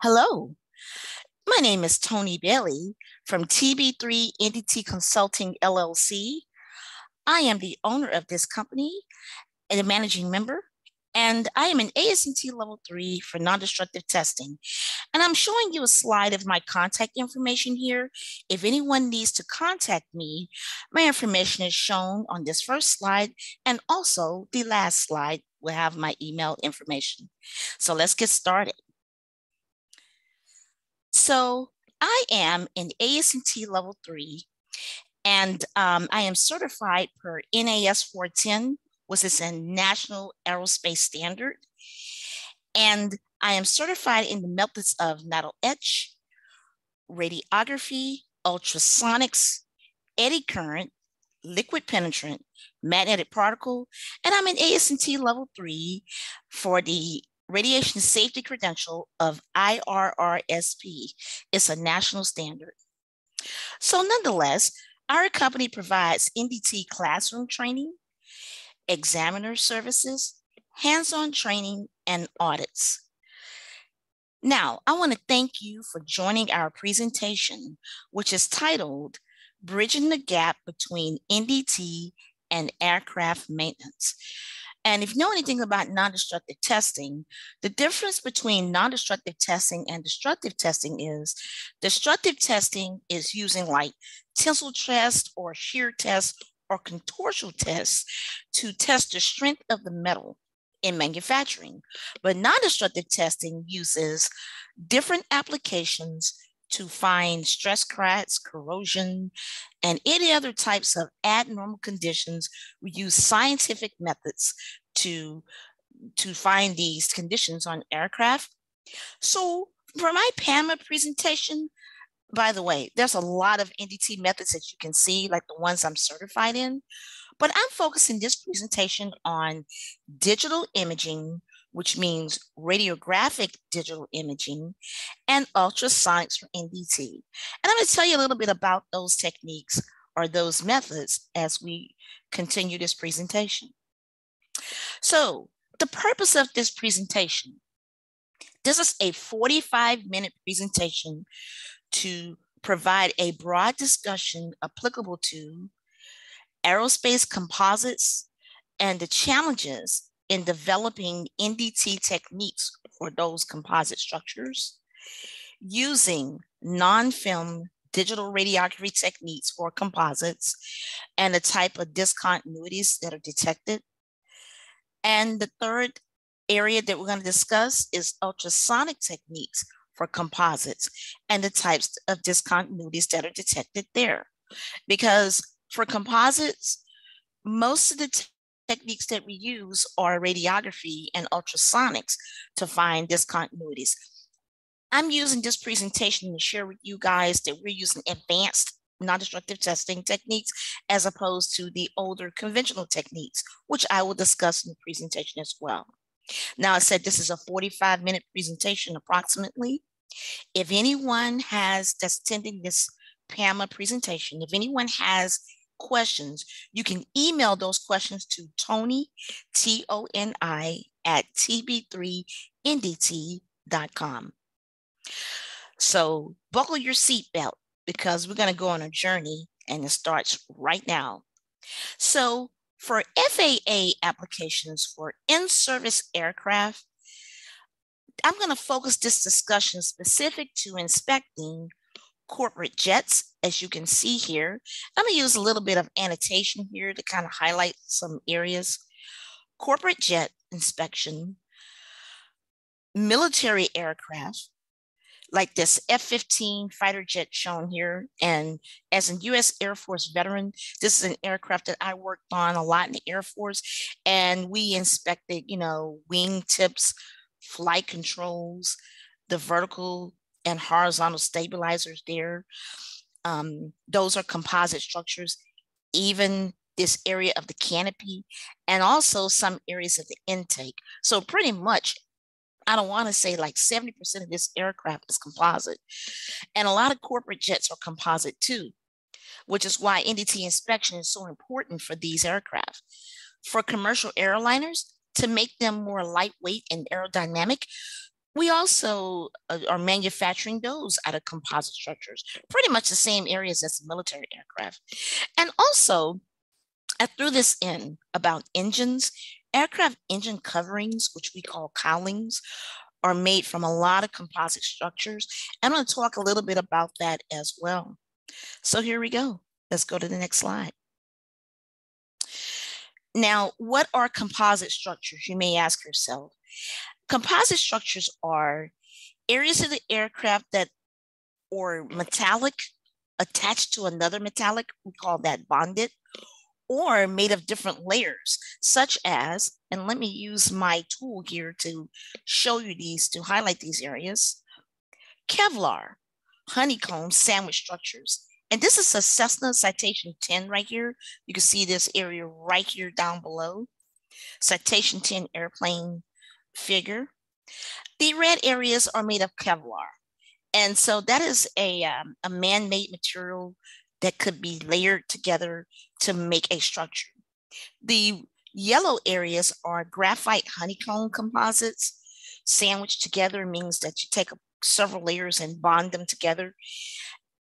Hello, my name is Toni Bailey from TB3 NDT Consulting LLC. I am the owner of this company and a managing member, and I am an ASNT level three for non-destructive testing. And I'm showing you a slide of my contact information here. If anyone needs to contact me, my information is shown on this first slide, and also the last slide will have my email information. So let's get started. So I am in ASNT level three, and um, I am certified per NAS 410, which is a national aerospace standard. And I am certified in the methods of metal etch, radiography, ultrasonics, eddy current, liquid penetrant, magnetic particle, and I'm in ASNT level three for the radiation safety credential of IRRSP. is a national standard. So nonetheless, our company provides NDT classroom training, examiner services, hands-on training, and audits. Now, I want to thank you for joining our presentation, which is titled Bridging the Gap Between NDT and Aircraft Maintenance. And if you know anything about non-destructive testing, the difference between non-destructive testing and destructive testing is destructive testing is using like tensile test or shear test or contortional tests to test the strength of the metal in manufacturing. But non-destructive testing uses different applications to find stress cracks, corrosion, and any other types of abnormal conditions. We use scientific methods to, to find these conditions on aircraft. So for my PAMA presentation, by the way, there's a lot of NDT methods that you can see, like the ones I'm certified in, but I'm focusing this presentation on digital imaging which means radiographic digital imaging, and ultrasonics for NDT. And I'm going to tell you a little bit about those techniques or those methods as we continue this presentation. So the purpose of this presentation, this is a 45 minute presentation to provide a broad discussion applicable to aerospace composites and the challenges in developing NDT techniques for those composite structures, using non-film digital radiography techniques for composites and the type of discontinuities that are detected. And the third area that we're going to discuss is ultrasonic techniques for composites and the types of discontinuities that are detected there. Because for composites, most of the techniques that we use are radiography and ultrasonics to find discontinuities. I'm using this presentation to share with you guys that we're using advanced non-destructive testing techniques as opposed to the older conventional techniques, which I will discuss in the presentation as well. Now I said this is a 45 minute presentation approximately. If anyone has that's attending this PAMA presentation, if anyone has questions, you can email those questions to Toni, T O N I, at tb3ndt.com. So buckle your seatbelt because we're going to go on a journey and it starts right now. So for FAA applications for in-service aircraft, I'm going to focus this discussion specific to inspecting corporate jets, as you can see here. I'm gonna use a little bit of annotation here to kind of highlight some areas. Corporate jet inspection, military aircraft, like this F-15 fighter jet shown here. And as a US Air Force veteran, this is an aircraft that I worked on a lot in the Air Force. And we inspected, you know, wing tips, flight controls, the vertical and horizontal stabilizers there. Um, those are composite structures, even this area of the canopy, and also some areas of the intake. So pretty much, I don't want to say like 70% of this aircraft is composite. And a lot of corporate jets are composite too, which is why NDT inspection is so important for these aircraft. For commercial airliners, to make them more lightweight and aerodynamic, we also uh, are manufacturing those out of composite structures, pretty much the same areas as military aircraft. And also, I threw this in about engines. Aircraft engine coverings, which we call cowlings, are made from a lot of composite structures. I'm going to talk a little bit about that as well. So here we go. Let's go to the next slide. Now, what are composite structures? You may ask yourself. Composite structures are areas of the aircraft that or metallic attached to another metallic, we call that bonded, or made of different layers, such as, and let me use my tool here to show you these, to highlight these areas, Kevlar, honeycomb sandwich structures. And this is a Cessna Citation 10 right here. You can see this area right here down below. Citation 10 airplane figure. The red areas are made of Kevlar. And so that is a, um, a man-made material that could be layered together to make a structure. The yellow areas are graphite honeycomb composites. Sandwiched together means that you take several layers and bond them together.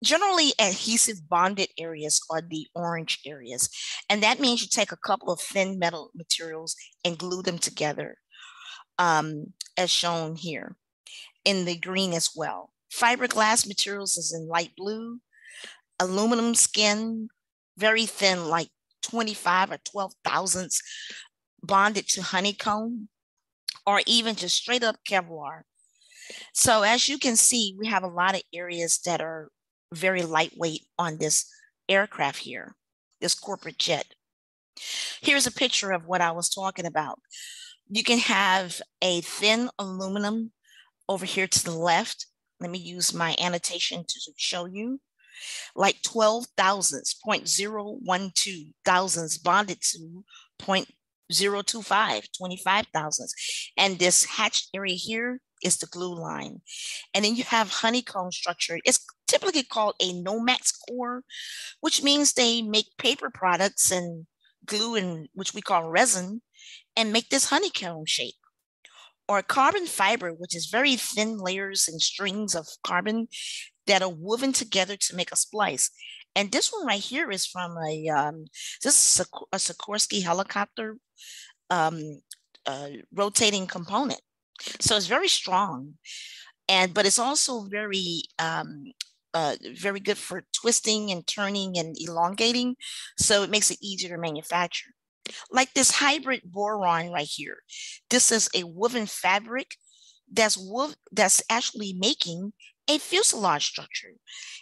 Generally, adhesive bonded areas are the orange areas. And that means you take a couple of thin metal materials and glue them together, um, as shown here in the green as well. Fiberglass materials is in light blue aluminum skin, very thin, like 25 or 12 thousandths bonded to honeycomb, or even just straight up Kevlar. So as you can see, we have a lot of areas that are very lightweight on this aircraft here, this corporate jet. Here's a picture of what I was talking about. You can have a thin aluminum over here to the left. Let me use my annotation to show you like 12 thousandths, 0.012 thousandths bonded to 0.025, 25 thousandths. And this hatched area here is the glue line. And then you have honeycomb structure. It's typically called a Nomex core, which means they make paper products and glue and which we call resin and make this honeycomb shape or carbon fiber, which is very thin layers and strings of carbon that are woven together to make a splice. And this one right here is from a um, this is a, Sikorsky helicopter um, uh, rotating component. So it's very strong, and but it's also very um, uh, very good for twisting and turning and elongating. So it makes it easier to manufacture. Like this hybrid boron right here. This is a woven fabric that's wov- that's actually making a fuselage structure.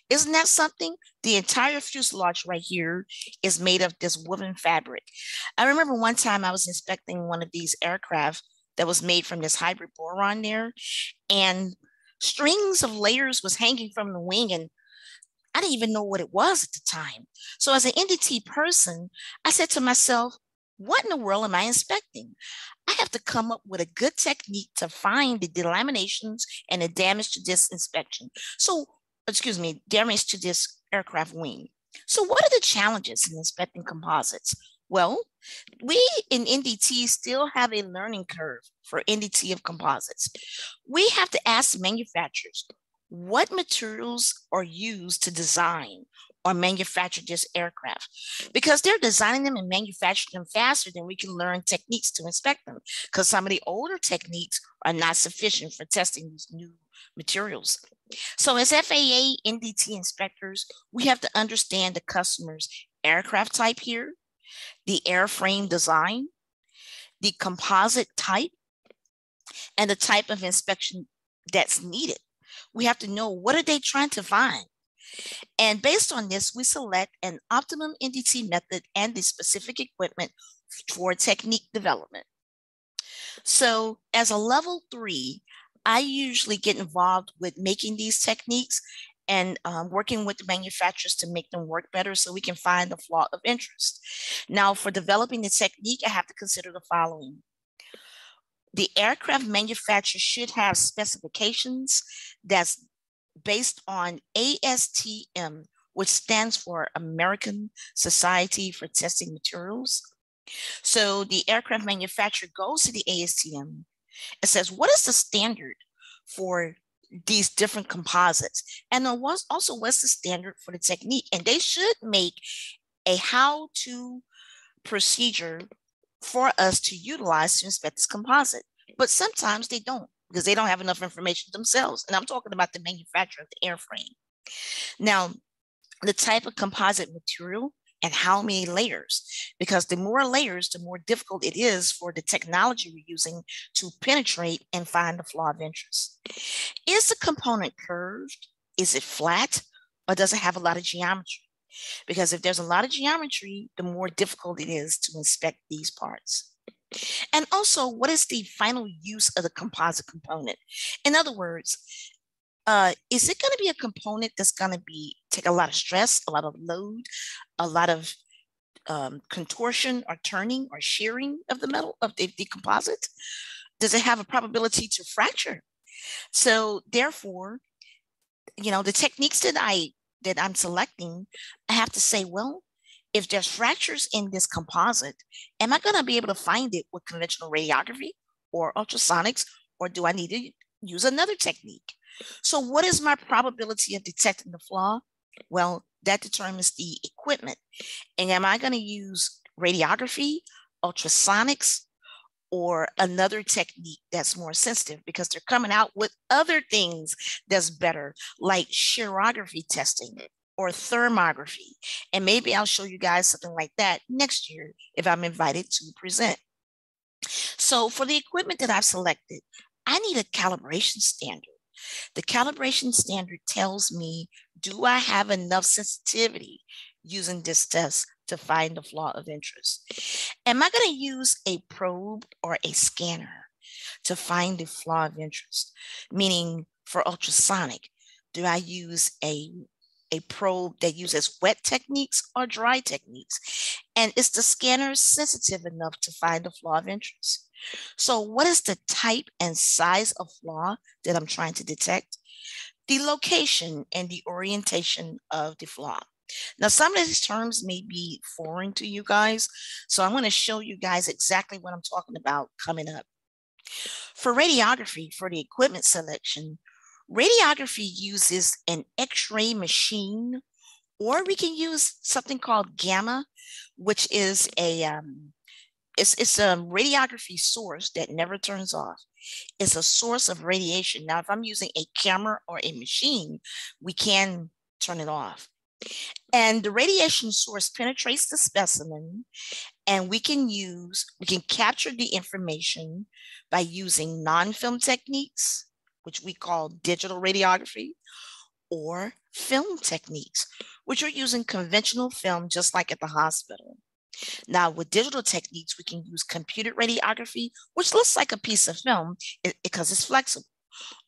Isn't that something? The entire fuselage right here is made of this woven fabric. I remember one time I was inspecting one of these aircraft that was made from this hybrid boron there, and strings of layers was hanging from the wing and I didn't even know what it was at the time. So as an NDT person, I said to myself, what in the world am I inspecting? I have to come up with a good technique to find the delaminations and the damage to this inspection. So, excuse me, damage to this aircraft wing. So what are the challenges in inspecting composites? Well, we in NDT still have a learning curve for NDT of composites. We have to ask manufacturers, what materials are used to design or manufacture this aircraft because they're designing them and manufacturing them faster than we can learn techniques to inspect them because some of the older techniques are not sufficient for testing these new materials. So as FAA NDT inspectors, we have to understand the customer's aircraft type here, the airframe design, the composite type, and the type of inspection that's needed. We have to know what are they trying to find? And based on this, we select an optimum NDT method and the specific equipment for technique development. So as a level three, I usually get involved with making these techniques and um, working with the manufacturers to make them work better so we can find the flaw of interest. Now, for developing the technique, I have to consider the following. The aircraft manufacturer should have specifications that's based on ASTM, which stands for American Society for Testing Materials. So the aircraft manufacturer goes to the ASTM and says, what is the standard for these different composites. And there was also what's the standard for the technique. And they should make a how-to procedure for us to utilize to inspect this composite. But sometimes they don't because they don't have enough information themselves. And I'm talking about the manufacturer of the airframe. Now, the type of composite material and how many layers, because the more layers, the more difficult it is for the technology we're using to penetrate and find the flaw of interest. Is the component curved? Is it flat? Or does it have a lot of geometry? Because if there's a lot of geometry, the more difficult it is to inspect these parts. And also, what is the final use of the composite component? In other words, uh, is it going to be a component that's going to be take a lot of stress, a lot of load, a lot of um, contortion or turning or shearing of the metal of the, the composite? Does it have a probability to fracture? So therefore, you know, the techniques that I that I'm selecting, I have to say, well, if there's fractures in this composite, am I going to be able to find it with conventional radiography or ultrasonics, or do I need to use another technique? So what is my probability of detecting the flaw? Well, that determines the equipment. And am I going to use radiography, ultrasonics, or another technique that's more sensitive because they're coming out with other things that's better, like shearography testing or thermography. And maybe I'll show you guys something like that next year if I'm invited to present. So for the equipment that I've selected, I need a calibration standard. The calibration standard tells me, do I have enough sensitivity using this test to find the flaw of interest? Am I going to use a probe or a scanner to find the flaw of interest? Meaning for ultrasonic, do I use a a probe that uses wet techniques or dry techniques? And is the scanner sensitive enough to find the flaw of interest? So what is the type and size of flaw that I'm trying to detect? The location and the orientation of the flaw. Now, some of these terms may be foreign to you guys, so I'm going to show you guys exactly what I'm talking about coming up. For radiography, for the equipment selection, radiography uses an X-ray machine, or we can use something called gamma, which is a um, it's, it's a radiography source that never turns off. It's a source of radiation. Now, if I'm using a camera or a machine, we can turn it off. And the radiation source penetrates the specimen, and we can use, we can capture the information by using non-film techniques, which we call digital radiography, or film techniques, which are using conventional film just like at the hospital. Now, with digital techniques, we can use computed radiography, which looks like a piece of film because it's flexible,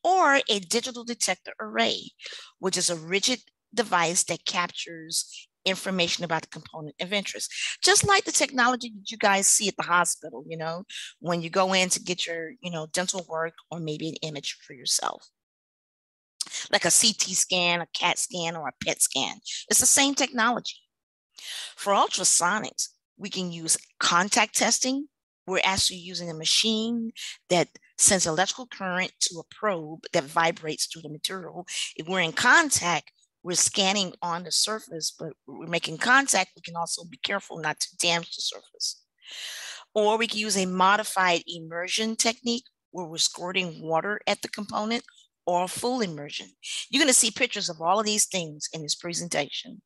or a digital detector array, which is a rigid device that captures information about the component of interest. Just like the technology that you guys see at the hospital, you know, when you go in to get your, you know, dental work or maybe an image for yourself. Like a CT scan, a CAT scan, or a PET scan. It's the same technology. For ultrasonics, we can use contact testing. We're actually using a machine that sends electrical current to a probe that vibrates through the material. If we're in contact, we're scanning on the surface, but we're making contact. We can also be careful not to damage the surface. Or we can use a modified immersion technique where we're squirting water at the component or full immersion. You're going to see pictures of all of these things in this presentation.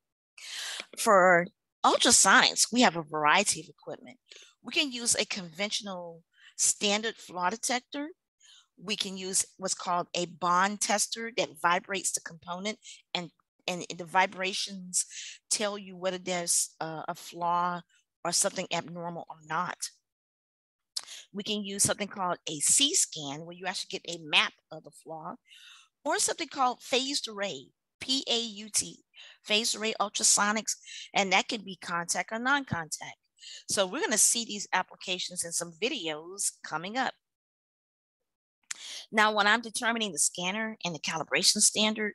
For ultrasonics, we have a variety of equipment. We can use a conventional standard flaw detector. We can use what's called a bond tester that vibrates the component and, and the vibrations tell you whether there's a, a flaw or something abnormal or not. We can use something called a C-scan where you actually get a map of the flaw or something called phased array, P-A-U-T phased array ultrasonics, and that can be contact or non-contact. So we're going to see these applications in some videos coming up. Now, when I'm determining the scanner and the calibration standard,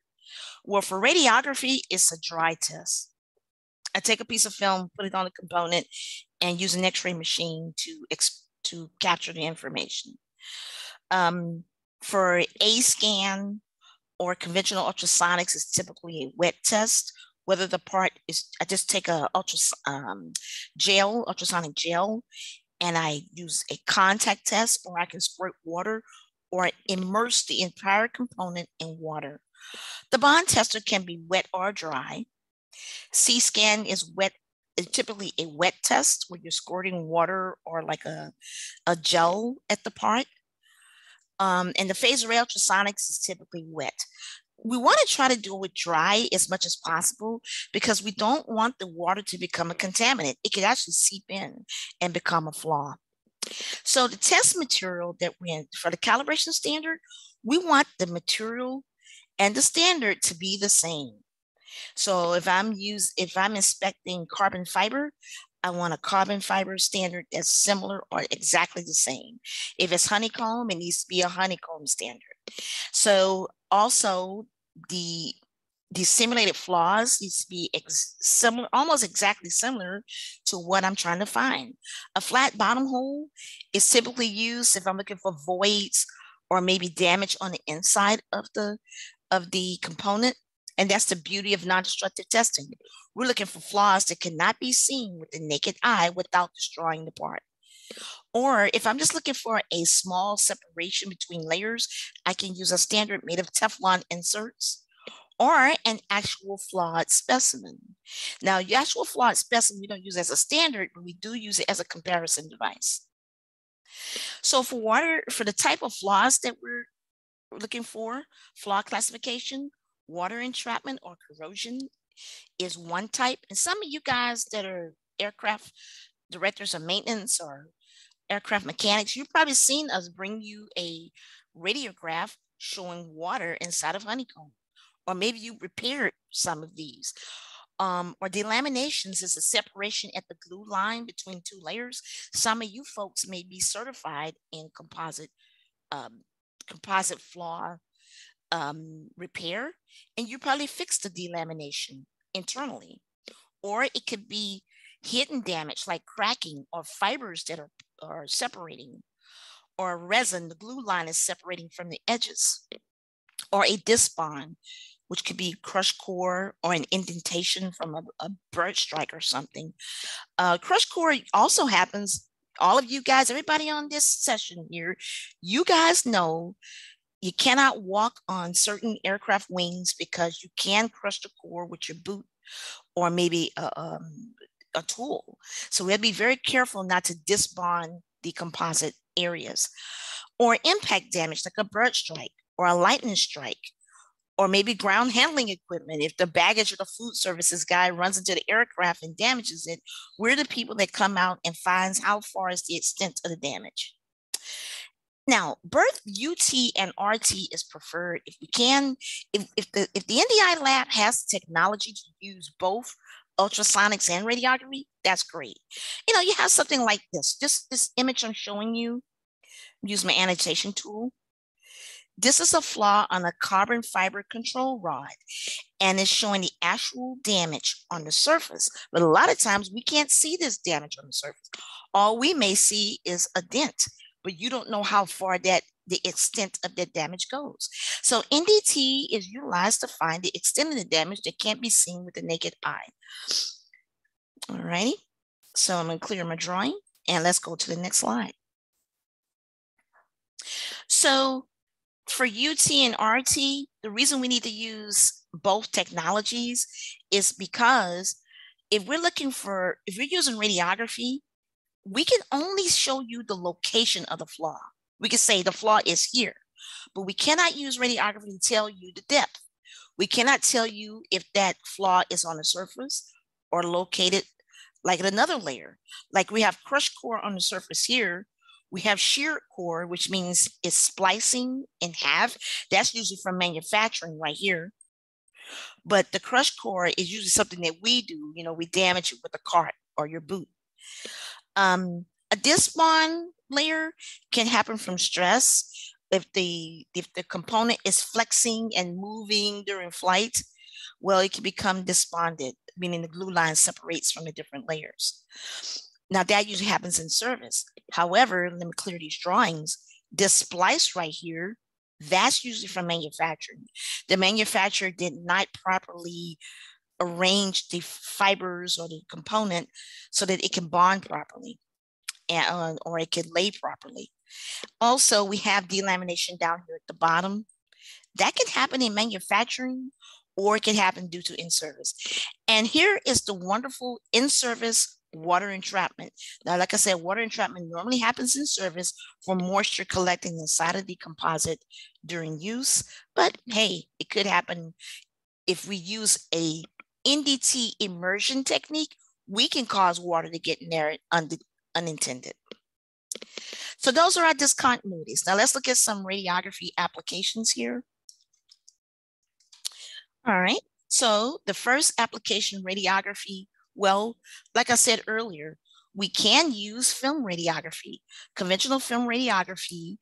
well, for radiography, it's a dry test. I take a piece of film, put it on a component, and use an X-ray machine to to capture the information. Um, For A scan or conventional ultrasonics is typically a wet test. Whether the part is, I just take a um, gel, ultrasonic gel, and I use a contact test, or I can squirt water or immerse the entire component in water. The bond tester can be wet or dry. C-scan is wet, is typically a wet test where you're squirting water or like a, a gel at the part. Um, and the phase array ultrasonics is typically wet. We want to try to do it dry as much as possible because we don't want the water to become a contaminant. It could actually seep in and become a flaw. So the test material that we for the calibration standard, we want the material and the standard to be the same. So if I'm use if I'm inspecting carbon fiber, I want a carbon fiber standard that's similar or exactly the same. If it's honeycomb, it needs to be a honeycomb standard. So also the the simulated flaws needs to be similar, almost exactly similar to what I'm trying to find. A flat bottom hole is typically used if I'm looking for voids or maybe damage on the inside of the of the component. And that's the beauty of non-destructive testing. We're looking for flaws that cannot be seen with the naked eye without destroying the part. Or if I'm just looking for a small separation between layers, I can use a standard made of Teflon inserts or an actual flawed specimen. Now, the actual flawed specimen we don't use as a standard, but we do use it as a comparison device. So for water, for the type of flaws that we're looking for, flaw classification, water entrapment or corrosion is one type. And some of you guys that are aircraft directors of maintenance or aircraft mechanics, you've probably seen us bring you a radiograph showing water inside of honeycomb. Or maybe you repaired some of these. Um, or delaminations is a separation at the glue line between two layers. Some of you folks may be certified in composite um, composite flaw um, repair, and you probably fix the delamination internally. Or it could be hidden damage like cracking or fibers that are, are separating, or resin, the glue line is separating from the edges, or a disbond, which could be crushed core or an indentation from a, a bird strike or something. Uh, crushed core also happens all of you guys, everybody on this session here, you guys know you cannot walk on certain aircraft wings because you can crush the core with your boot or maybe a, um, a tool. So we have to be very careful not to disbond the composite areas or impact damage like a bird strike or a lightning strike or maybe ground handling equipment. If the baggage or the food services guy runs into the aircraft and damages it, we're the people that come out and finds how far is the extent of the damage. Now, birth UT and RT is preferred if we can. If, if the if the NDI lab has technology to use both ultrasonics and radiography, that's great. You know, you have something like this. This this image I'm showing you. Use my annotation tool. This is a flaw on a carbon fiber control rod and it's showing the actual damage on the surface. But a lot of times we can't see this damage on the surface. All we may see is a dent, but you don't know how far that the extent of that damage goes. So NDT is utilized to find the extent of the damage that can't be seen with the naked eye. All righty, so I'm gonna clear my drawing and let's go to the next slide. So for UT and RT, the reason we need to use both technologies is because if we're looking for, if you're using radiography, we can only show you the location of the flaw. We can say the flaw is here, but we cannot use radiography to tell you the depth. We cannot tell you if that flaw is on the surface or located like another layer. Like we have crushed core on the surface here, we have shear core, which means it's splicing in half. That's usually from manufacturing right here. But the crush core is usually something that we do. You know, we damage it with a cart or your boot. Um, a disbond layer can happen from stress if the if the component is flexing and moving during flight. Well, it can become disbonded, meaning the glue line separates from the different layers. Now that usually happens in service. However, let me clear these drawings. This splice right here, That's usually from manufacturing. The manufacturer did not properly arrange the fibers or the component so that it can bond properly and, uh, or it can lay properly. Also, we have delamination down here at the bottom. That can happen in manufacturing or it can happen due to in-service. And here is the wonderful in-service water entrapment. Now, like I said, water entrapment normally happens in service for moisture collecting inside of the composite during use. But hey, it could happen if we use a NDT immersion technique, we can cause water to get in there un unintended. So those are our discontinuities. Now let's look at some radiography applications here. All right, so the first application radiography well, like I said earlier, we can use film radiography. Conventional film radiography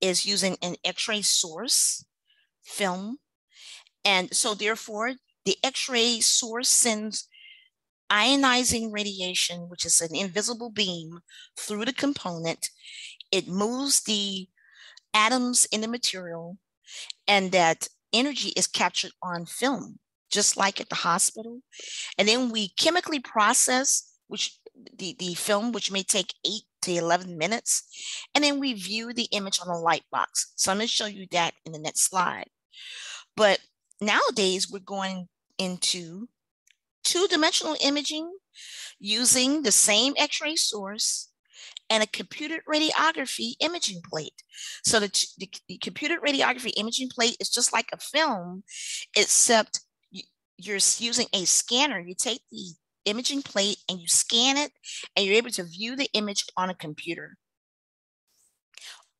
is using an X-ray source film. And so therefore, the X-ray source sends ionizing radiation, which is an invisible beam, through the component. It moves the atoms in the material, and that energy is captured on film just like at the hospital. And then we chemically process, which the, the film, which may take eight to 11 minutes. And then we view the image on a light box. So I'm gonna show you that in the next slide. But nowadays we're going into two-dimensional imaging using the same x-ray source and a computed radiography imaging plate. So the, the, the computed radiography imaging plate is just like a film, except you're using a scanner. You take the imaging plate and you scan it, and you're able to view the image on a computer.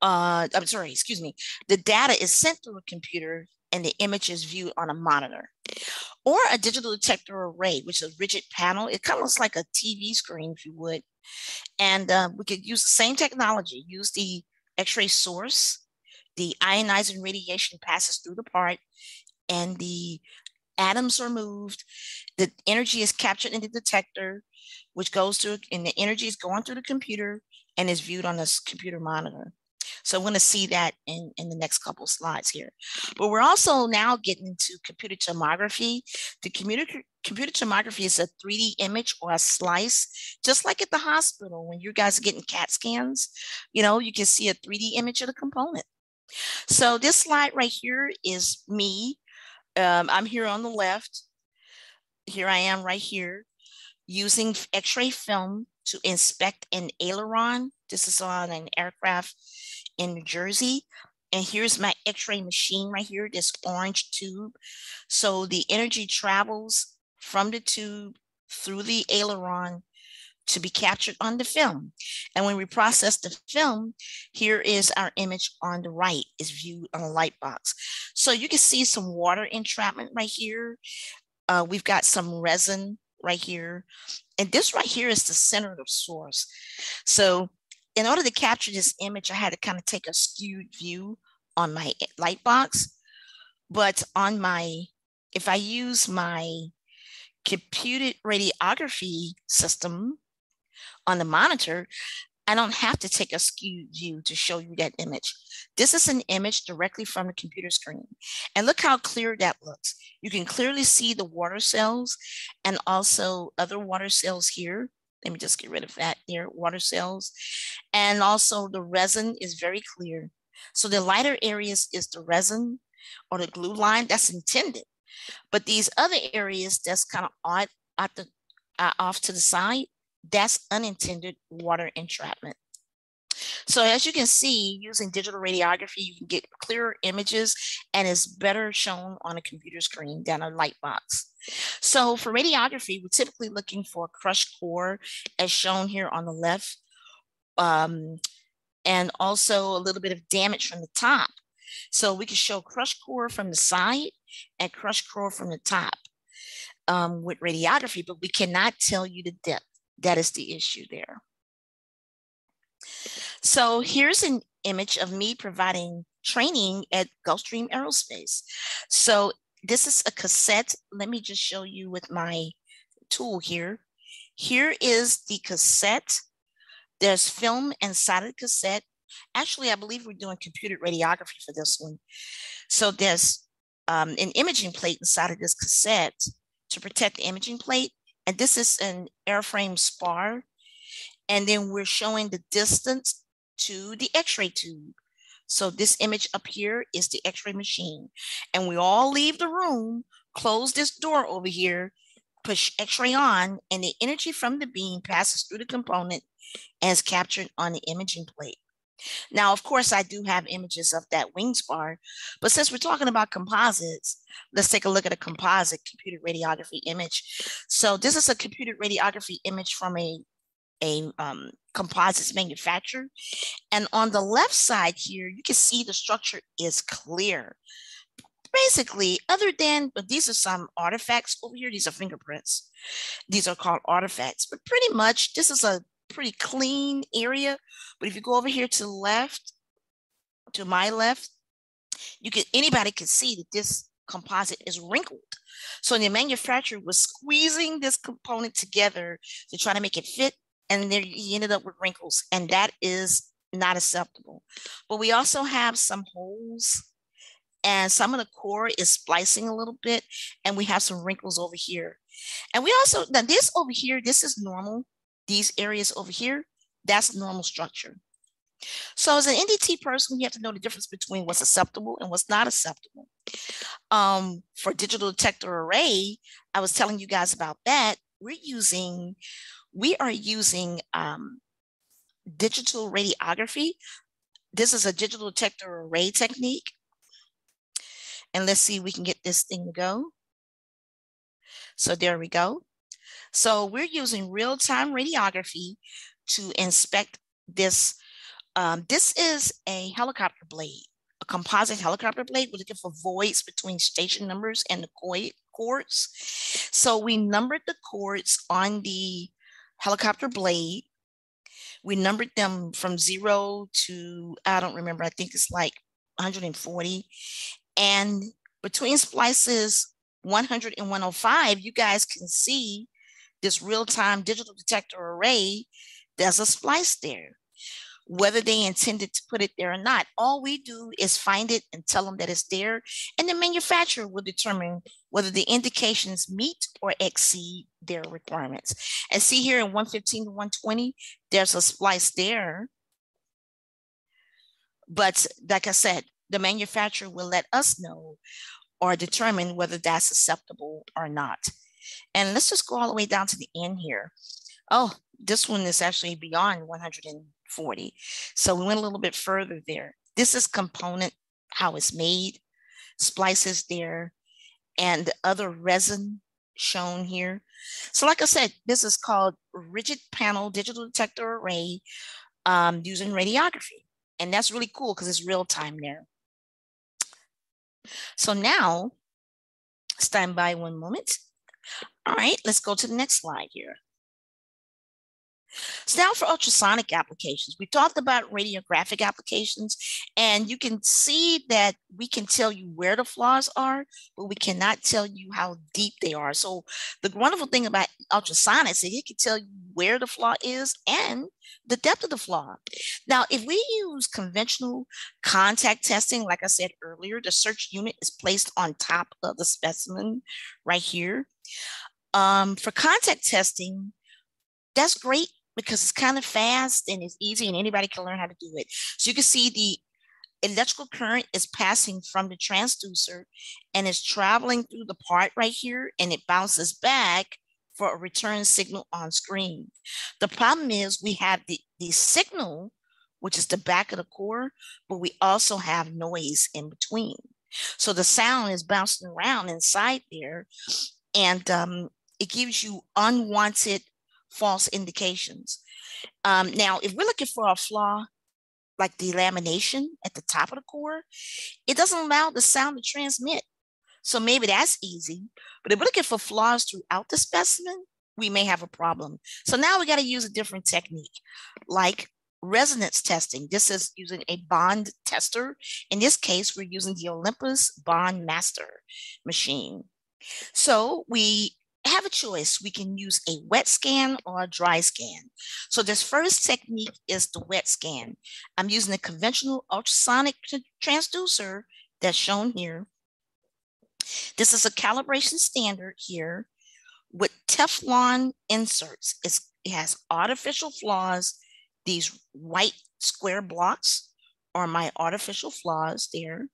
Uh, I'm sorry, excuse me. The data is sent through a computer and the image is viewed on a monitor. Or a digital detector array, which is a rigid panel. It kind of looks like a TV screen, if you would. And uh, we could use the same technology, use the X-ray source, the ionizing radiation passes through the part, and the atoms are moved, the energy is captured in the detector, which goes through, and the energy is going through the computer and is viewed on this computer monitor. So I'm going to see that in, in the next couple slides here. But we're also now getting into computer tomography. The computer, computer tomography is a 3D image or a slice, just like at the hospital when you guys are getting CAT scans, you know, you can see a 3D image of the component. So this slide right here is me um, I'm here on the left. Here I am right here using x-ray film to inspect an aileron. This is on an aircraft in New Jersey. And here's my x-ray machine right here, this orange tube. So the energy travels from the tube through the aileron to be captured on the film. And when we process the film, here is our image on the right is viewed on a light box. So you can see some water entrapment right here. Uh, we've got some resin right here. And this right here is the center of source. So in order to capture this image, I had to kind of take a skewed view on my light box. But on my, if I use my computed radiography system, on the monitor, I don't have to take a skewed view to show you that image. This is an image directly from the computer screen. And look how clear that looks. You can clearly see the water cells and also other water cells here. Let me just get rid of that there, water cells. And also the resin is very clear. So the lighter areas is the resin or the glue line that's intended. But these other areas that's kind of odd the, uh, off to the side, that's unintended water entrapment. So as you can see, using digital radiography, you can get clearer images and is better shown on a computer screen than a light box. So for radiography, we're typically looking for crushed core as shown here on the left, um, and also a little bit of damage from the top. So we can show crushed core from the side and crushed core from the top um, with radiography, but we cannot tell you the depth. That is the issue there. So here's an image of me providing training at Gulfstream Aerospace. So this is a cassette. Let me just show you with my tool here. Here is the cassette. There's film inside of the cassette. actually, I believe we're doing computed radiography for this one. So there's um, an imaging plate inside of this cassette to protect the imaging plate. And this is an airframe spar. And then we're showing the distance to the x-ray tube. So this image up here is the x-ray machine. And we all leave the room, close this door over here, push x-ray on, and the energy from the beam passes through the component and is captured on the imaging plate. Now, of course, I do have images of that wing spar, but since we're talking about composites, let's take a look at a composite computed radiography image. So this is a computed radiography image from a, a um, composites manufacturer. And on the left side here, you can see the structure is clear. Basically, other than, but these are some artifacts over here. These are fingerprints. These are called artifacts, but pretty much this is a pretty clean area. But if you go over here to the left, to my left, you can anybody can see that this composite is wrinkled. So the manufacturer was squeezing this component together to try to make it fit, and there he ended up with wrinkles, and that is not acceptable. But we also have some holes, and some of the core is splicing a little bit, and we have some wrinkles over here. And we also now this over here, this is normal these areas over here, that's normal structure. So as an NDT person, you have to know the difference between what's acceptable and what's not acceptable. Um, for digital detector array, I was telling you guys about that. We're using, we are using um, digital radiography. This is a digital detector array technique. And let's see if we can get this thing to go. So there we go. So we're using real-time radiography to inspect this. Um, this is a helicopter blade, a composite helicopter blade. We're looking for voids between station numbers and the cords. So we numbered the cords on the helicopter blade. We numbered them from zero to, I don't remember, I think it's like 140. And between splices 100 and 105, you guys can see this real-time digital detector array, there's a splice there. Whether they intended to put it there or not, all we do is find it and tell them that it's there, and the manufacturer will determine whether the indications meet or exceed their requirements. And see here in 115 to 120, there's a splice there. But like I said, the manufacturer will let us know or determine whether that's acceptable or not. And let's just go all the way down to the end here. Oh, this one is actually beyond 140. So we went a little bit further there. This is component, how it's made, splices there, and the other resin shown here. So like I said, this is called rigid panel digital detector array um, using radiography. And that's really cool because it's real time there. So now, stand by one moment. All right, let's go to the next slide here. So now for ultrasonic applications, we talked about radiographic applications, and you can see that we can tell you where the flaws are, but we cannot tell you how deep they are. So the wonderful thing about ultrasonics is it can tell you where the flaw is and the depth of the flaw. Now, if we use conventional contact testing, like I said earlier, the search unit is placed on top of the specimen right here. Um, for contact testing, that's great because it's kind of fast and it's easy and anybody can learn how to do it. So you can see the electrical current is passing from the transducer and it's traveling through the part right here and it bounces back for a return signal on screen. The problem is we have the, the signal, which is the back of the core, but we also have noise in between. So the sound is bouncing around inside there and um, it gives you unwanted false indications. Um, now, if we're looking for a flaw like delamination at the top of the core, it doesn't allow the sound to transmit. So maybe that's easy. But if we're looking for flaws throughout the specimen, we may have a problem. So now we got to use a different technique like resonance testing. This is using a bond tester. In this case, we're using the Olympus BondMaster machine. So we have a choice. We can use a wet scan or a dry scan. So this first technique is the wet scan. I'm using a conventional ultrasonic transducer that's shown here. This is a calibration standard here with Teflon inserts. It's, it has artificial flaws. These white square blocks are my artificial flaws there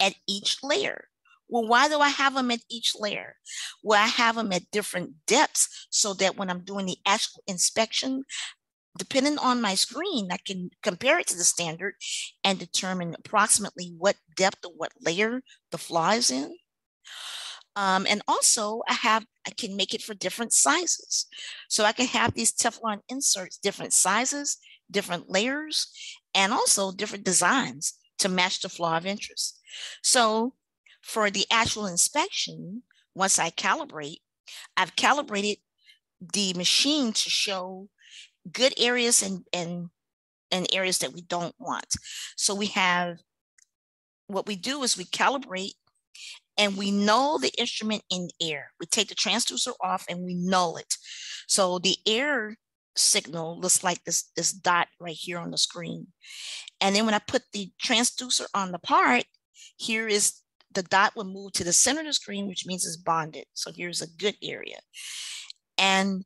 at each layer. Well, why do I have them at each layer? Well, I have them at different depths so that when I'm doing the actual inspection, depending on my screen, I can compare it to the standard and determine approximately what depth or what layer the flaw is in. Um, and also I have, I can make it for different sizes. So I can have these Teflon inserts, different sizes, different layers, and also different designs to match the flaw of interest. So for the actual inspection, once I calibrate, I've calibrated the machine to show good areas and, and, and areas that we don't want. So we have, what we do is we calibrate and we null the instrument in air. We take the transducer off and we null it. So the air signal looks like this, this dot right here on the screen. And then when I put the transducer on the part, here is the dot will move to the center of the screen, which means it's bonded. So here's a good area. And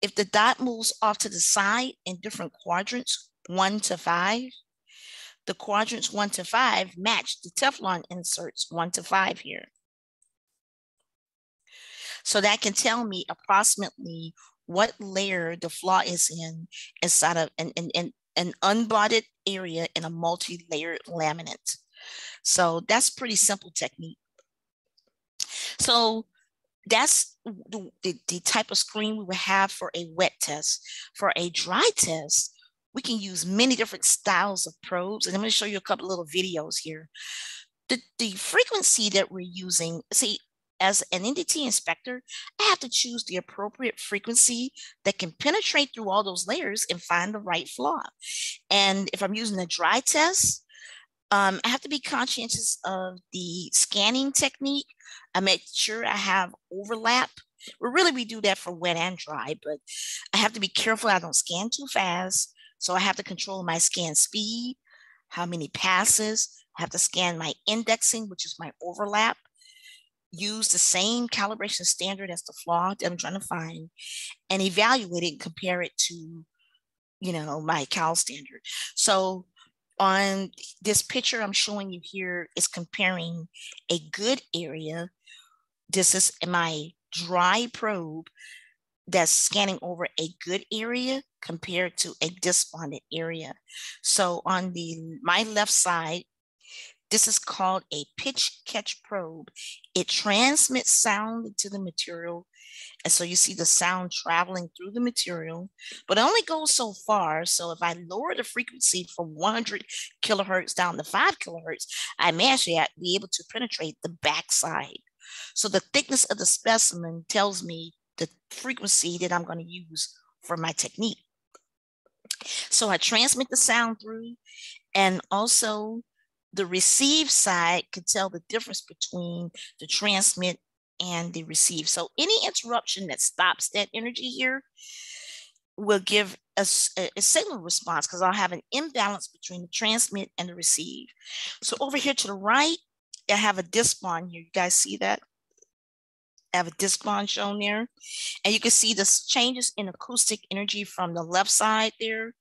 if the dot moves off to the side in different quadrants, one to five, the quadrants one to five match the Teflon inserts one to five here. So that can tell me approximately what layer the flaw is in inside of an, an, an, unbonded area in a multi-layered laminate. So that's pretty simple technique. So that's the, the, the, type of screen we would have for a wet test. For a dry test, we can use many different styles of probes. And I'm going to show you a couple little videos here. The, the frequency that we're using, see, as an NDT inspector, I have to choose the appropriate frequency that can penetrate through all those layers and find the right flaw. And if I'm using a dry test, um, I have to be conscientious of the scanning technique. I make sure I have overlap. Well, really, we do that for wet and dry, but I have to be careful I don't scan too fast. So I have to control my scan speed, how many passes. I have to scan my indexing, which is my overlap. Use the same calibration standard as the flaw that I'm trying to find and evaluate it and compare it to, you know, my cal standard. So on this picture I'm showing you here is comparing a good area. This is my dry probe that's scanning over a good area compared to a disbonded area. So on the my left side, this is called a pitch catch probe. It transmits sound to the material and so you see the sound traveling through the material, but it only goes so far. So if I lower the frequency from 100 kilohertz down to five kilohertz, I may actually be able to penetrate the backside. So the thickness of the specimen tells me the frequency that I'm going to use for my technique. So I transmit the sound through and also the receive side can tell the difference between the transmit and the receive. So any interruption that stops that energy here will give a, a signal response because I'll have an imbalance between the transmit and the receive. So over here to the right, I have a disbond here. You guys see that? I have a disbond shown there. And you can see the changes in acoustic energy from the left side there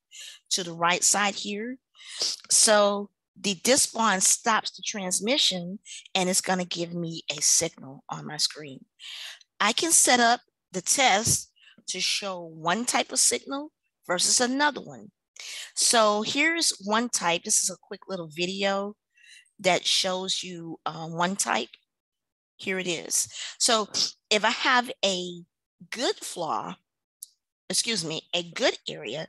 to the right side here. So the disbond stops the transmission and it's going to give me a signal on my screen. I can set up the test to show one type of signal versus another one. So here's one type. This is a quick little video that shows you uh, one type. Here it is. So if I have a good flaw, excuse me, a good area,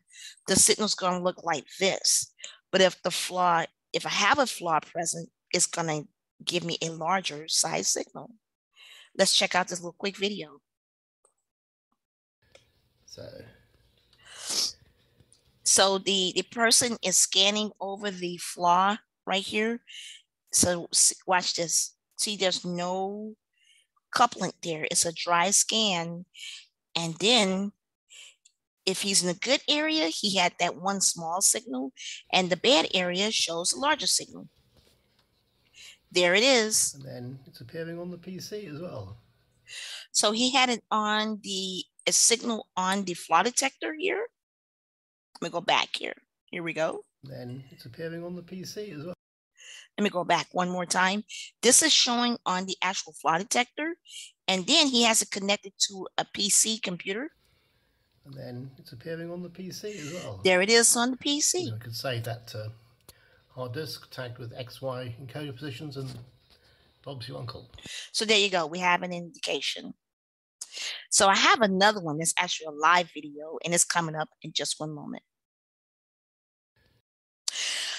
the signal's going to look like this. But if the flaw if I have a flaw present, it's gonna give me a larger size signal. Let's check out this little quick video. So, so the, the person is scanning over the flaw right here. So watch this. See, there's no coupling there. It's a dry scan. And then if he's in a good area, he had that one small signal, and the bad area shows a larger signal. There it is. And then it's appearing on the PC as well. So he had it on the a signal on the flaw detector here. Let me go back here. Here we go. Then it's appearing on the PC as well. Let me go back one more time. This is showing on the actual flaw detector. And then he has it connected to a PC computer. And then it's appearing on the PC as well. There it is on the PC. You could save that to hard disk tagged with XY encoder positions and Bob's your uncle. So there you go. We have an indication. So I have another one that's actually a live video and it's coming up in just one moment.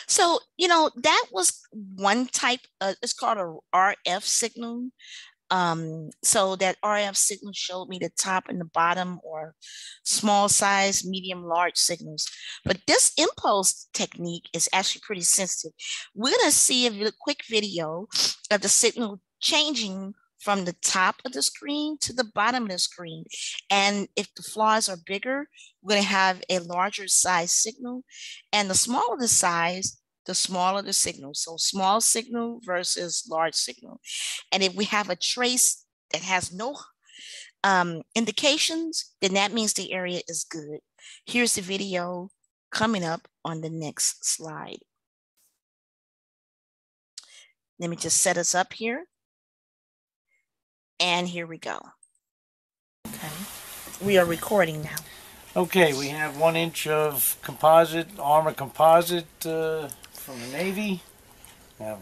So, you know, that was one type, uh, it's called a RF signal. Um, so that RF signal showed me the top and the bottom or small size, medium, large signals. But this impulse technique is actually pretty sensitive. We're gonna see a quick video of the signal changing from the top of the screen to the bottom of the screen. And if the flaws are bigger, we're gonna have a larger size signal. And the smaller the size, the smaller the signal. So small signal versus large signal. And if we have a trace that has no um, indications, then that means the area is good. Here's the video coming up on the next slide. Let me just set us up here. And here we go. Okay. We are recording now. Okay, we have one inch of composite, armor composite uh, from the Navy. Have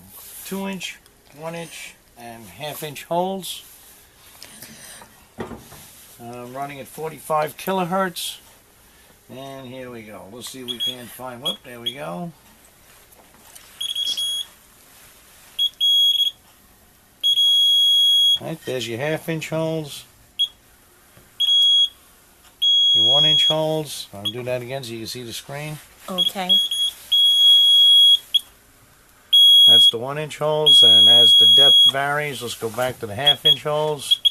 two inch, one inch, and half inch holes. I'm running at 45 kilohertz. And here we go. We'll see if we can find, whoop, there we go. All right, there's your half inch holes. Your one inch holes. I'll do that again so you can see the screen. Okay. The one inch holes and as the depth varies, let's go back to the half inch holes.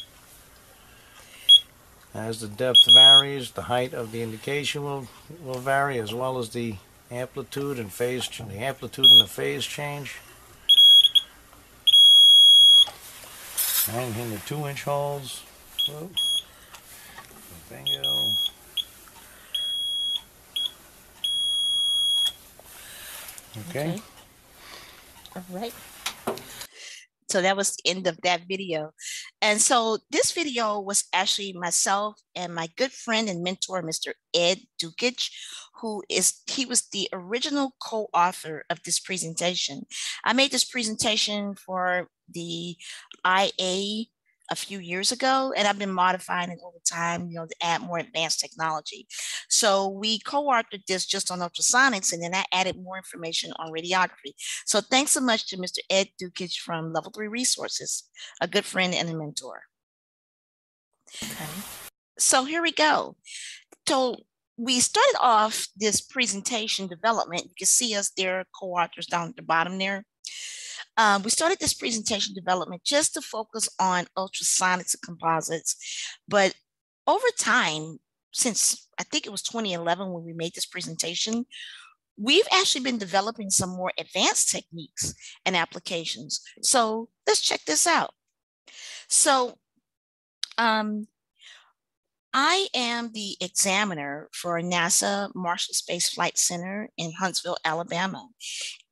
As the depth varies, the height of the indication will, will vary as well as the amplitude and phase, the amplitude and the phase change. And in the two inch holes. Whoop. Bingo. Okay. Okay. All right. So that was the end of that video. And so this video was actually myself and my good friend and mentor, Mr. Ed Dukic, who is, he was the original co-author of this presentation. I made this presentation for the IA a few years ago, and I've been modifying it over time, you know, to add more advanced technology. So we co-authored this just on ultrasonics, and then I added more information on radiography. So thanks so much to Mr. Ed Dukic from Level 3 Resources, a good friend and a mentor. Okay. So here we go. So we started off this presentation development. You can see us there, co-authors down at the bottom there. Um, we started this presentation development just to focus on ultrasonics and composites, but over time, since I think it was 2011 when we made this presentation, we've actually been developing some more advanced techniques and applications. So let's check this out. So um, I am the examiner for NASA Marshall Space Flight Center in Huntsville, Alabama.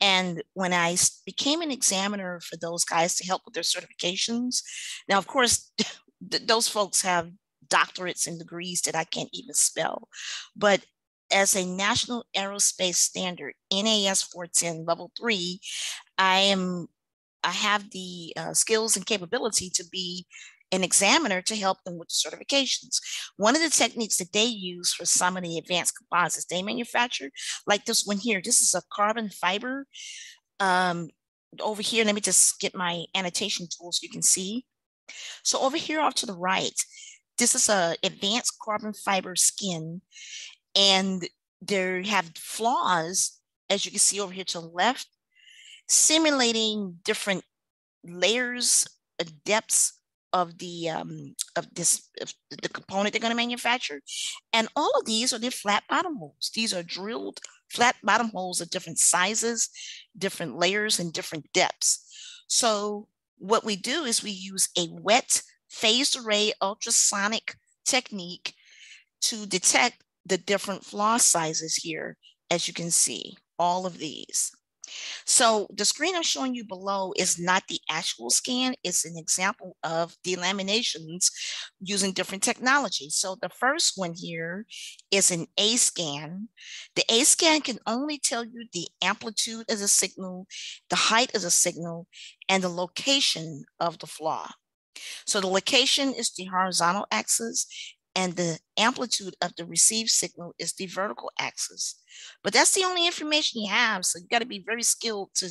And when I became an examiner for those guys to help with their certifications, now, of course, those folks have doctorates and degrees that I can't even spell. But as a National Aerospace Standard, NAS 410 Level 3, I am I have the uh, skills and capability to be an examiner to help them with the certifications. One of the techniques that they use for some of the advanced composites they manufacture, like this one here, this is a carbon fiber. Um, over here, let me just get my annotation tool so you can see. So over here off to the right, this is a advanced carbon fiber skin and there have flaws, as you can see over here to the left, simulating different layers, uh, depths of the um, of this of the component they're going to manufacture. And all of these are the flat bottom holes. These are drilled flat bottom holes of different sizes, different layers, and different depths. So what we do is we use a wet phased array ultrasonic technique to detect the different flaw sizes here, as you can see, all of these. So the screen I'm showing you below is not the actual scan. It's an example of delaminations using different technologies. So the first one here is an A scan. The A scan can only tell you the amplitude of the signal, the height of the signal, and the location of the flaw. So the location is the horizontal axis and the amplitude of the received signal is the vertical axis. But that's the only information you have. So you got to be very skilled to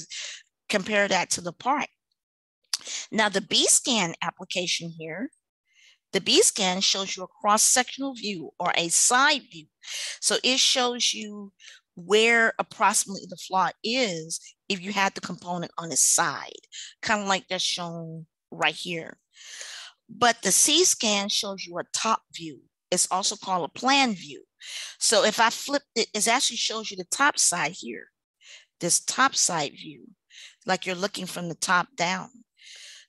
compare that to the part. Now the B-scan application here, the B-scan shows you a cross-sectional view or a side view. So it shows you where approximately the flaw is if you had the component on its side, kind of like that's shown right here. But the C scan shows you a top view. It's also called a plan view. So if I flip it, it actually shows you the top side here, this top side view, like you're looking from the top down.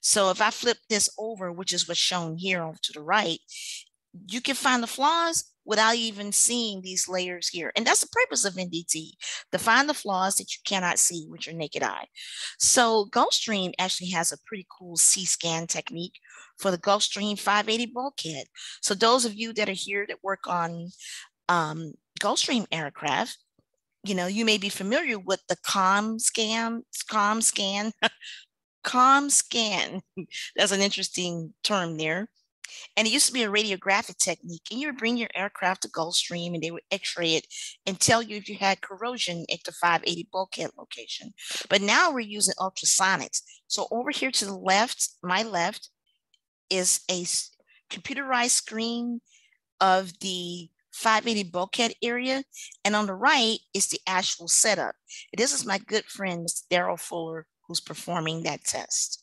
So if I flip this over, which is what's shown here over to the right, you can find the flaws without even seeing these layers here. And that's the purpose of NDT, to find the flaws that you cannot see with your naked eye. So Gulfstream actually has a pretty cool C-scan technique for the Gulfstream 580 bulkhead. So those of you that are here that work on um, Gulfstream aircraft, you know, you may be familiar with the COM scan, COM scan, COM scan. That's an interesting term there. And it used to be a radiographic technique. And you would bring your aircraft to Gulfstream and they would x-ray it and tell you if you had corrosion at the 580 bulkhead location. But now we're using ultrasonics. So over here to the left, my left, is a computerized screen of the 580 bulkhead area. And on the right is the actual setup. This is my good friend. Daryl Fuller, who's performing that test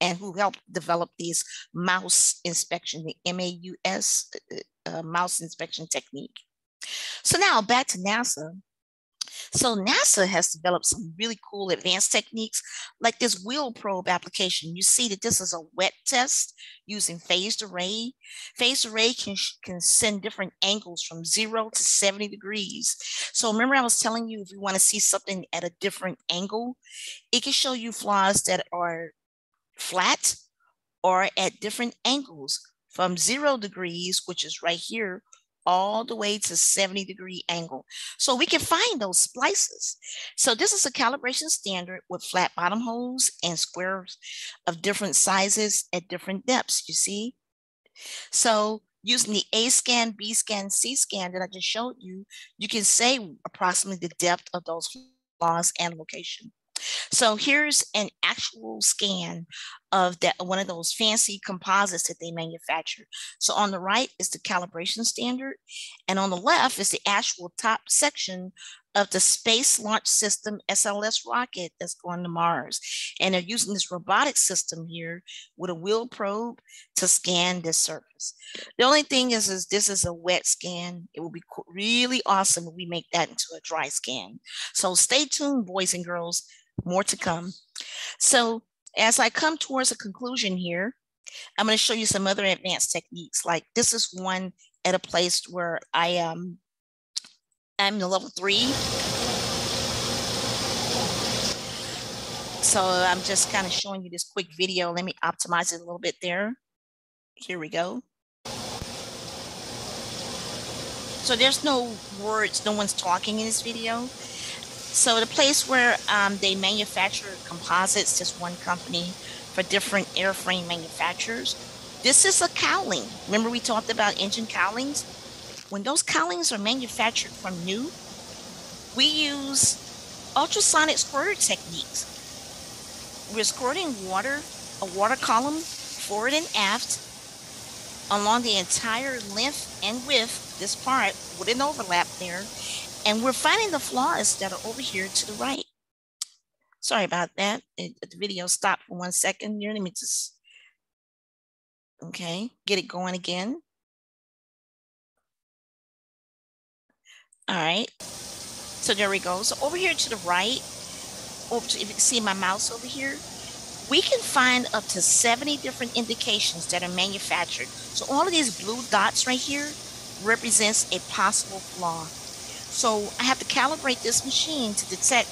and who helped develop these mouse inspection, the MAUS uh, uh, mouse inspection technique. So now back to NASA. So NASA has developed some really cool advanced techniques like this wheel probe application. You see that this is a wet test using phased array. Phased array can, can send different angles from zero to 70 degrees. So remember I was telling you if you want to see something at a different angle, it can show you flaws that are flat or at different angles from zero degrees, which is right here, all the way to 70 degree angle. So we can find those splices. So this is a calibration standard with flat bottom holes and squares of different sizes at different depths, you see? So using the A scan, B scan, C scan that I just showed you, you can say approximately the depth of those flaws and location. So here's an actual scan of that one of those fancy composites that they manufacture. So on the right is the calibration standard, and on the left is the actual top section of the Space Launch System SLS rocket that's going to Mars. And they're using this robotic system here with a wheel probe to scan this surface. The only thing is, is this is a wet scan. It will be really awesome if we make that into a dry scan. So stay tuned, boys and girls more to come. So as I come towards a conclusion here, I'm going to show you some other advanced techniques. Like this is one at a place where I am, um, I'm the level three. So I'm just kind of showing you this quick video. Let me optimize it a little bit there. Here we go. So there's no words, no one's talking in this video. So the place where um, they manufacture composites, just one company for different airframe manufacturers. This is a cowling. Remember we talked about engine cowlings? When those cowlings are manufactured from new, we use ultrasonic squirter techniques. We're squirting water, a water column forward and aft along the entire length and width, this part with an overlap there, and we're finding the flaws that are over here to the right. Sorry about that. It, the video stopped for one second here. Let me just Okay, get it going again. All right, so there we go. So over here to the right, over to, if you can see my mouse over here, we can find up to 70 different indications that are manufactured. So all of these blue dots right here represents a possible flaw. So I have to calibrate this machine to detect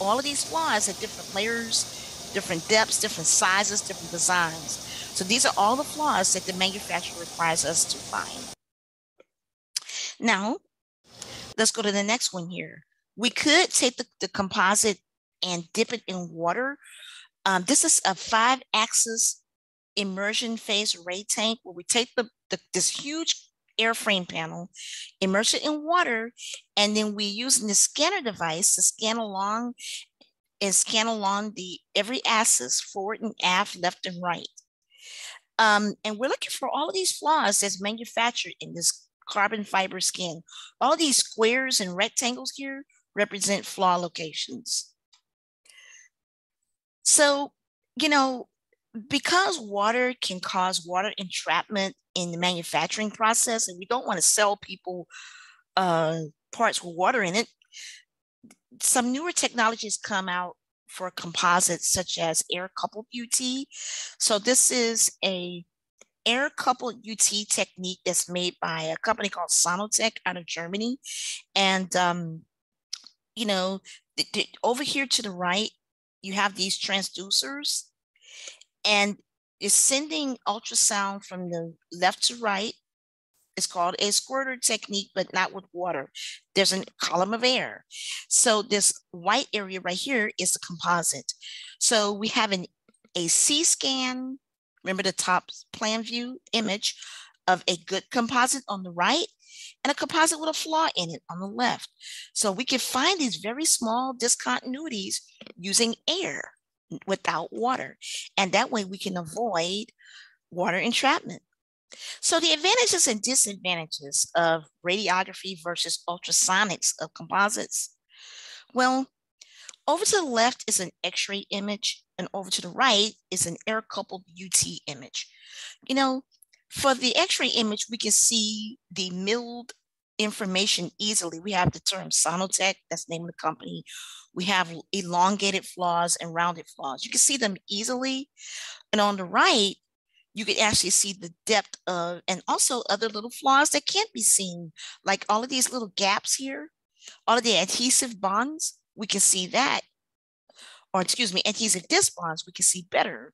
all of these flaws at different layers, different depths, different sizes, different designs. So these are all the flaws that the manufacturer requires us to find. Now, let's go to the next one here. We could take the, the composite and dip it in water. Um, this is a five axis immersion phase array tank where we take the, the this huge airframe panel, immerse it in water, and then we using the scanner device to scan along and scan along the every axis forward and aft, left and right. Um, and we're looking for all these flaws that's manufactured in this carbon fiber skin. All these squares and rectangles here represent flaw locations. So, you know, because water can cause water entrapment in the manufacturing process, and we don't want to sell people uh, parts with water in it, some newer technologies come out for composites such as air coupled UT. So this is a air coupled UT technique that's made by a company called Sonotec out of Germany. And, um, you know, th- th- over here to the right, you have these transducers and it's sending ultrasound from the left to right. It's called a squirter technique, but not with water. There's a column of air. So this white area right here is the composite. So we have an a C-scan, remember the top plan view image of a good composite on the right and a composite with a flaw in it on the left. So we can find these very small discontinuities using air without water. And that way we can avoid water entrapment. So the advantages and disadvantages of radiography versus ultrasonics of composites. Well, over to the left is an X-ray image and over to the right is an air coupled UT image. You know, for the X-ray image, we can see the milled information easily. We have the term Sonotec, that's the name of the company. We have elongated flaws and rounded flaws. You can see them easily. And on the right, you can actually see the depth of, and also other little flaws that can't be seen, like all of these little gaps here, all of the adhesive bonds, we can see that. Or excuse me, adhesive disbonds, we can see better,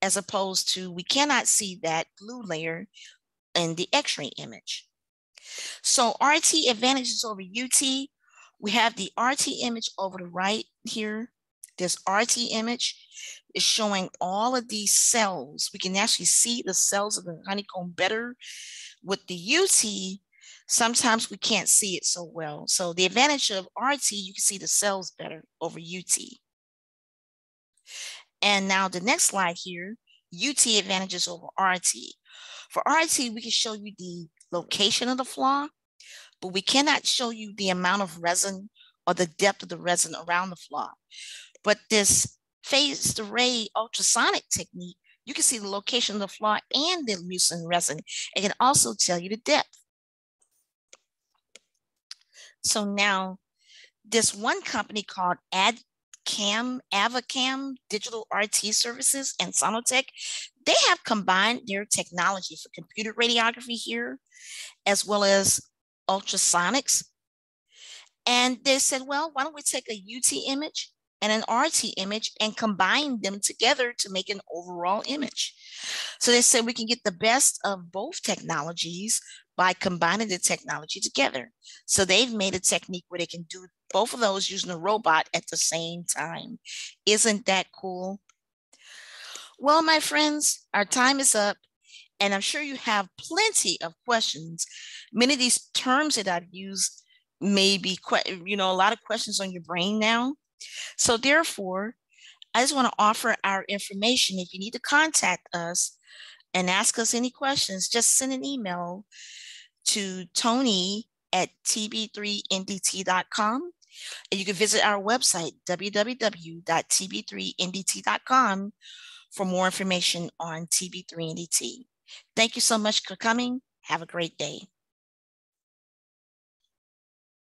as opposed to we cannot see that blue layer in the x-ray image. So RT advantages over UT. We have the RT image over the right here. This RT image is showing all of these cells. We can actually see the cells of the honeycomb better. With the UT, sometimes we can't see it so well. So the advantage of RT, you can see the cells better over UT. And now the next slide here, UT advantages over RT. For RT, we can show you the location of the flaw, but we cannot show you the amount of resin or the depth of the resin around the flaw. But this phased array ultrasonic technique, you can see the location of the flaw and the mucin resin. It can also tell you the depth. So now this one company called AdCam, Avacam Digital RT Services and Sonotec, they have combined their technology for computer radiography here, as well as ultrasonics. And they said, well, why don't we take a UT image and an RT image and combine them together to make an overall image. So they said we can get the best of both technologies by combining the technology together. So they've made a technique where they can do both of those using a robot at the same time. Isn't that cool? Well, my friends, our time is up, and I'm sure you have plenty of questions. Many of these terms that I've used may be, you know, a lot of questions on your brain now. So therefore, I just want to offer our information. If you need to contact us and ask us any questions, just send an email to Tony at tb3ndt.com. And you can visit our website, www.tb3ndt.com for more information on TB3NDT. Thank you so much for coming. Have a great day.